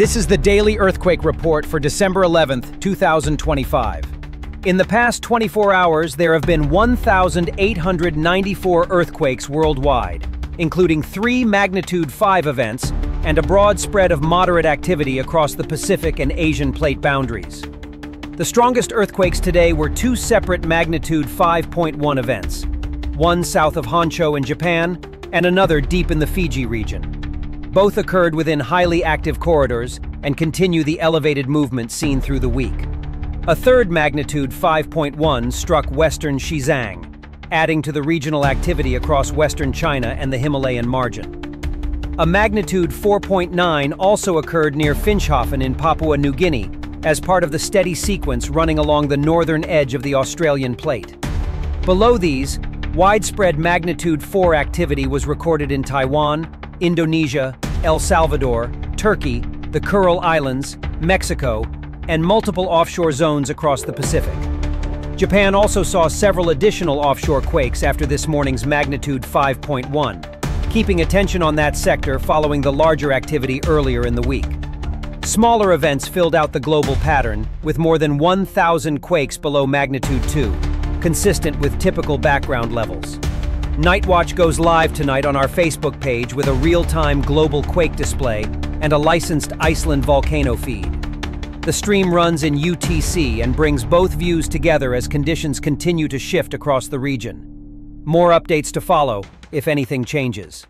This is the daily earthquake report for December 11th, 2025. In the past 24 hours, there have been 1,894 earthquakes worldwide, including three magnitude 5 events and a broad spread of moderate activity across the Pacific and Asian plate boundaries. The strongest earthquakes today were two separate magnitude 5.1 events, one south of Honshu in Japan and another deep in the Fiji region. Both occurred within highly active corridors and continue the elevated movement seen through the week. A third magnitude 5.1 struck western Xizang, adding to the regional activity across western China and the Himalayan margin. A magnitude 4.9 also occurred near Finschhafen in Papua New Guinea as part of the steady sequence running along the northern edge of the Australian plate. Below these, widespread magnitude 4 activity was recorded in Taiwan, Indonesia, El Salvador, Turkey, the Kuril Islands, Mexico, and multiple offshore zones across the Pacific. Japan also saw several additional offshore quakes after this morning's magnitude 5.1, keeping attention on that sector following the larger activity earlier in the week. Smaller events filled out the global pattern, with more than 1,000 quakes below magnitude 2, consistent with typical background levels. Nightwatch goes live tonight on our Facebook page with a real-time global quake display and a licensed Iceland volcano feed. The stream runs in UTC and brings both views together as conditions continue to shift across the region. More updates to follow if anything changes.